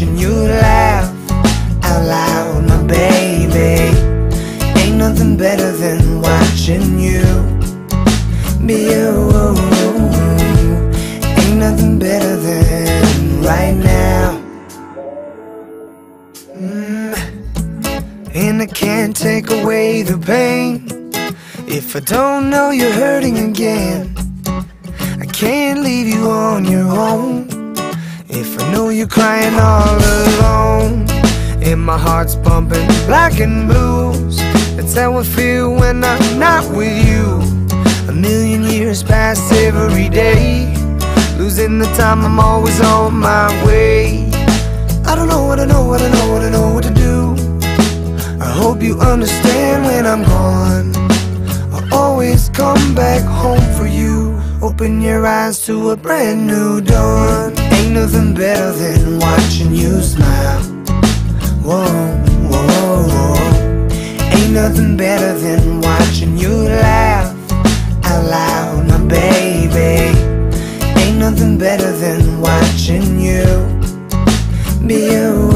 Watching you laugh out loud, my baby. Ain't nothing better than watching you be you. Ain't nothing better than right now. Mm. And I can't take away the pain if I don't know you're hurting again. I can't leave you on your own if I know you're crying all alone. And my heart's pumping black and blues. That's how I feel when I'm not with you. A million years pass every day. Losing the time, I'm always on my way. I don't know what I know, what I know, what I know what to do. I hope you understand when I'm gone. I'll always come back home for you. Open your eyes to a brand new dawn. Better than watching you smile. Whoa, whoa, whoa. Ain't nothing better than watching you laugh out loud, my baby. Ain't nothing better than watching you be you.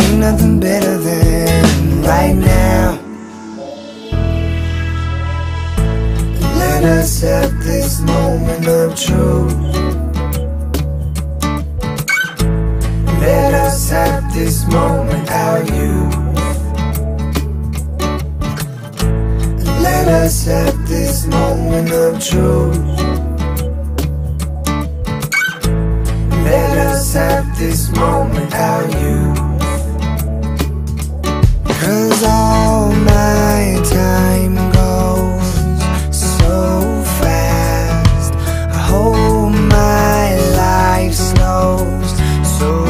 Ain't nothing better than right now. Let us have this moment of truth. This moment our youth. Let us have this moment of truth. Let us have this moment our youth. Cause all my time goes so fast. I hope my life slows so